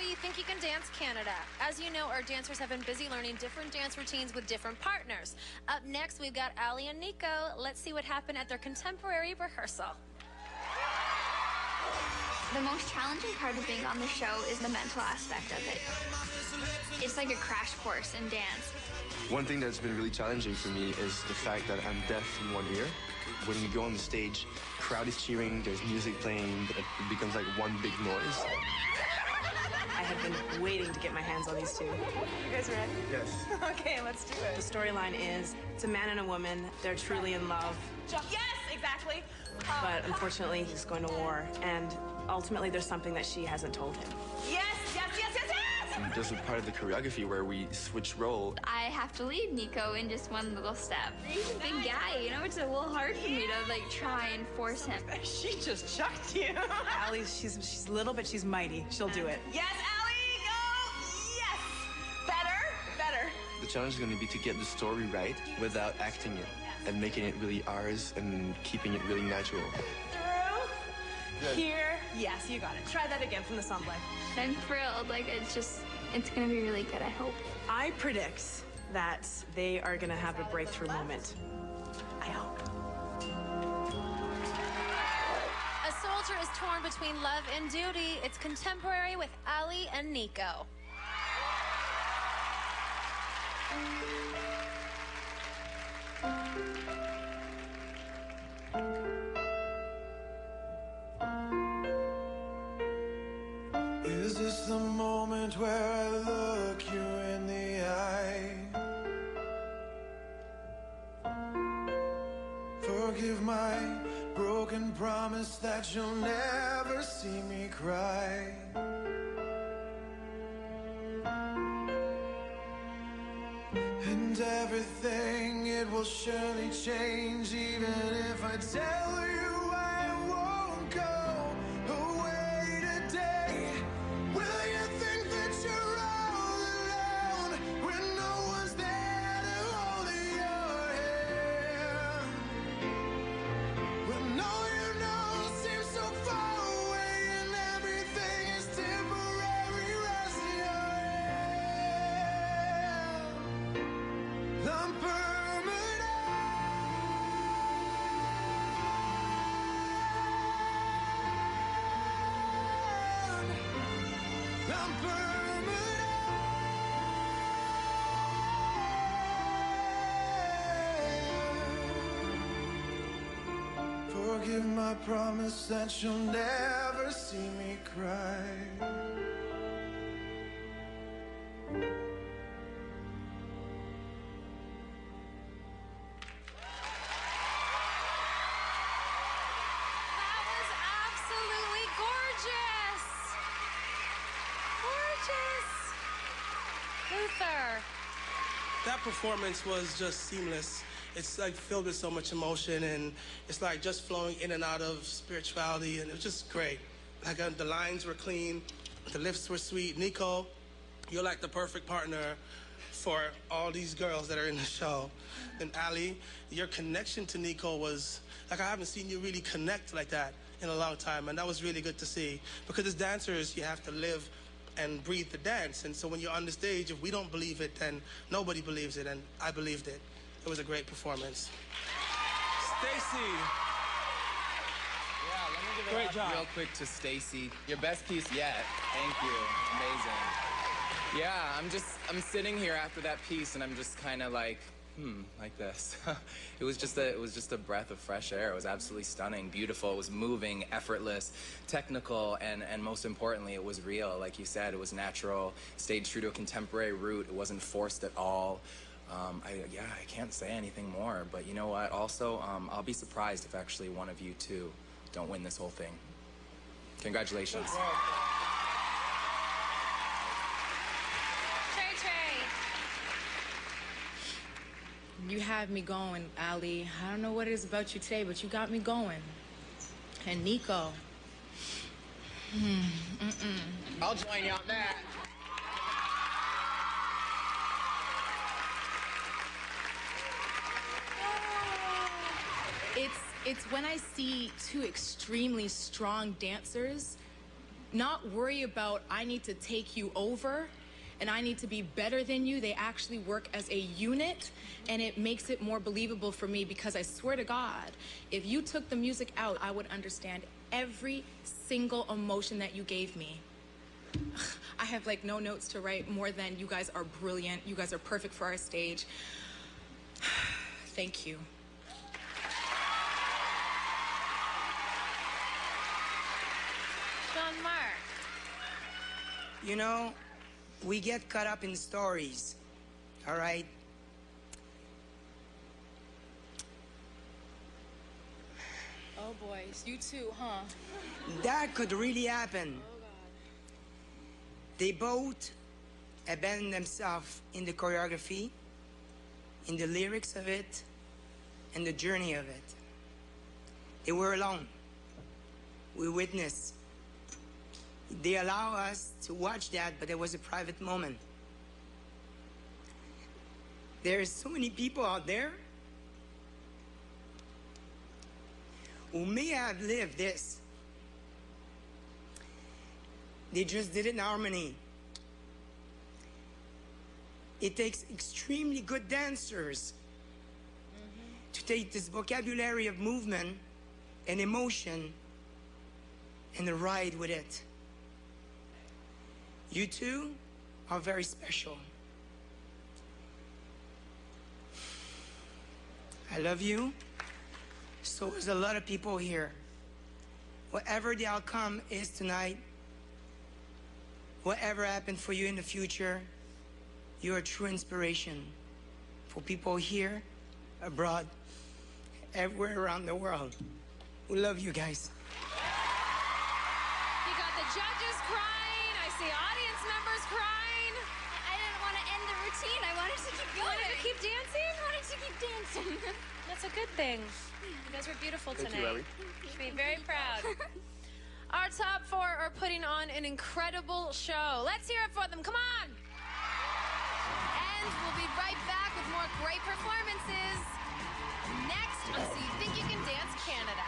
So You Think You Can Dance Canada. As you know, our dancers have been busy learning different dance routines with different partners. Up next, we've got Allie and Nico. Let's see what happened at their contemporary rehearsal. The most challenging part of being on the show is the mental aspect of it. It's like a crash course in dance. One thing that's been really challenging for me is the fact that I'm deaf in one ear. When you go on the stage, crowd is cheering, there's music playing, it becomes like one big noise. I have been waiting to get my hands on these two. You guys ready? Yes. okay, let's do it. The storyline is it's a man and a woman. They're truly in love. Yes, exactly. Um, but unfortunately, he's going to war, and ultimately, there's something that she hasn't told him. Yes, yes, yes, yes, yes! There's a part of the choreography where we switch role. I have to lead Nico in just one little step. He's a big guy, you know, it's a little hard for me to like try and force him. She just chucked you. Allie, she's she's little, but she's mighty. She'll do it. Yes, challenge is going to be to get the story right without acting it and making it really ours and keeping it really natural. Through. Here. Yes, you got it. Try that again from the soundbite. I'm thrilled. Like it's just, it's gonna be really good. I hope. I predict that they are going to have a breakthrough moment. I hope. A soldier is torn between love and duty. It's contemporary with Allie and Nico. Forgive my broken promise that you'll never see me cry. And everything, it will surely change, even if I tell you Forgive my promise that you'll never see me cry. That was absolutely gorgeous. Gorgeous. Luther. That performance was just seamless. It's like filled with so much emotion, and it's like just flowing in and out of spirituality, and it was just great. Like uh, the lines were clean, the lifts were sweet. Nico, you're like the perfect partner for all these girls that are in the show. And Allie, your connection to Nico was like I haven't seen you really connect like that in a long time, and that was really good to see. Because as dancers, you have to live and breathe the dance, and so when you're on the stage, if we don't believe it, then nobody believes it, and I believed it. It was a great performance. Stacey. Yeah, let me give it Great up job. real quick to Stacey. Your best piece yet. Thank you. Amazing. Yeah, I'm just I'm sitting here after that piece and I'm just kind of like hmm, like this. it was just a it was just a breath of fresh air. It was absolutely stunning, beautiful. It was moving, effortless, technical, and and most importantly, it was real. Like you said, it was natural, stayed true to a contemporary root. It wasn't forced at all. Um, I, yeah, I can't say anything more. But you know what? Also, um, I'll be surprised if actually one of you two don't win this whole thing. Congratulations. Tré Tré. You have me going, Allie. I don't know what it is about you today, but you got me going. And Nico. Hmm, mm-mm. I'll join you on that. It's it's when I see two extremely strong dancers not worry about I need to take you over and I need to be better than you. They actually work as a unit and it makes it more believable for me because I swear to God, if you took the music out, I would understand every single emotion that you gave me. I have like no notes to write more than you guys are brilliant. You guys are perfect for our stage. Thank you. You know, we get caught up in stories, all right? Oh boy, you too, huh? That could really happen. Oh, they both abandoned themselves in the choreography, in the lyrics of it, and the journey of it. They were alone. We witnessed. They allow us to watch that, but it was a private moment. There are so many people out there who may have lived this. They just did it in harmony. It takes extremely good dancers mm-hmm. to take this vocabulary of movement and emotion and ride with it. You two are very special. I love you. So is a lot of people here. Whatever the outcome is tonight, whatever happened for you in the future, you're a true inspiration for people here, abroad, everywhere around the world. We love you guys. You got the judges crying. I see audience members crying. I didn't want to end the routine. I wanted to keep You going. wanted to keep dancing? I wanted to keep dancing. That's a good thing. You guys were beautiful Thank tonight. you, Ellie. You should be very proud. Our top four are putting on an incredible show. Let's hear it for them. Come on. And we'll be right back with more great performances next on So You Think You Can Dance Canada.